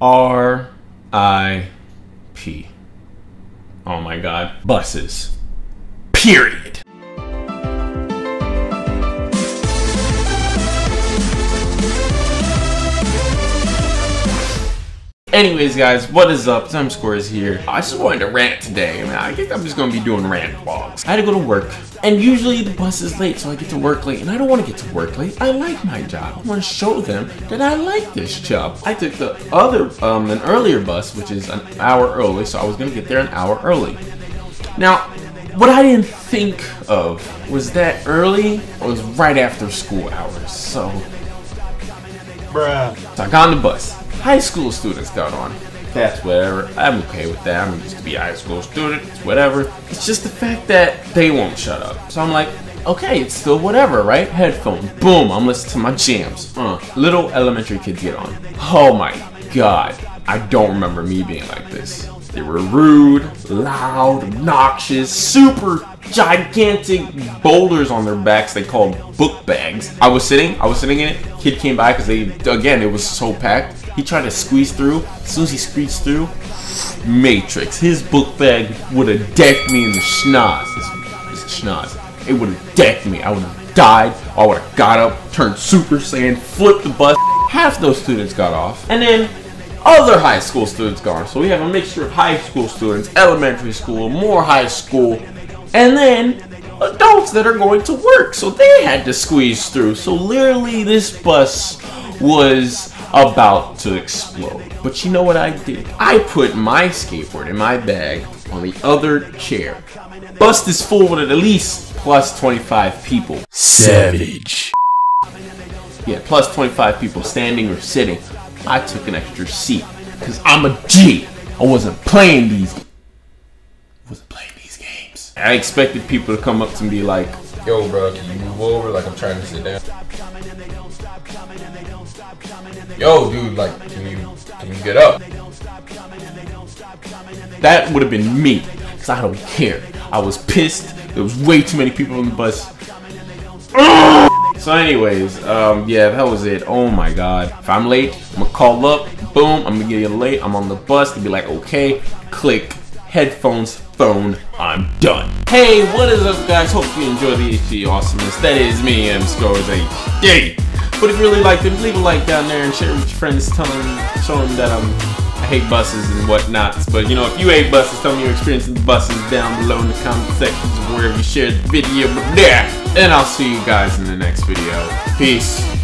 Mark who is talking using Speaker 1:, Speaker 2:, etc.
Speaker 1: R I P. Oh my god. Buses. Period. Anyways, guys, what is up? Time Scores here. I just wanted to rant today. I, mean, I guess I'm just gonna be doing rant vlogs. I had to go to work, and usually the bus is late, so I get to work late, and I don't want to get to work late. I like my job. I want to show them that I like this job. I took the other, um, an earlier bus, which is an hour early, so I was gonna get there an hour early. Now, what I didn't think of was that early was right after school hours, so.
Speaker 2: Bruh.
Speaker 1: So I got on the bus high school students got on. That's whatever. I'm okay with that. I'm used to be a high school student. It's whatever. It's just the fact that they won't shut up. So I'm like, okay, it's still whatever, right? Headphone. Boom. I'm listening to my jams. Uh, little elementary kids get on. Oh my god. I don't remember me being like this. They were rude, loud, obnoxious, super gigantic boulders on their backs they called book bags. I was sitting, I was sitting in it. Kid came by because they, again, it was so packed. He tried to squeeze through. As soon as he squeezed through, Matrix. His book bag would have decked me in the schnoz. His schnoz. It would have decked me. I would have died. I would have got up, turned Super Saiyan, flipped the bus. Half those students got off. And then other high school students got off. So we have a mixture of high school students, elementary school, more high school, and then adults that are going to work. So they had to squeeze through. So literally this bus was about to explode. But you know what I did? I put my skateboard in my bag on the other chair. Bust is full with at least plus 25 people. Savage. Yeah, plus 25 people standing or sitting. I took an extra seat because I'm a G. I wasn't playing these. wasn't playing these games. I expected people to come up to me like,
Speaker 2: Yo, bro, can you move over? Like I'm trying to sit down. Yo, dude, like, can you can you get up?
Speaker 1: That would have been me, because I don't care. I was pissed. There was way too many people on the bus. So anyways, um, yeah, that was it. Oh my god. If I'm late, I'm gonna call up. Boom, I'm gonna get you late. I'm on the bus to be like, okay, click, headphones, phone, I'm done. Hey, what is up guys? Hope you enjoy the HD awesomeness. That is me, M Scores HD. But if you really liked it, leave a like down there and share it with your friends. Tell them, show them that I'm, I hate buses and whatnot. But you know, if you hate buses, tell me your experience with buses down below in the comment sections wherever you shared the video. But yeah, and I'll see you guys in the next video. Peace.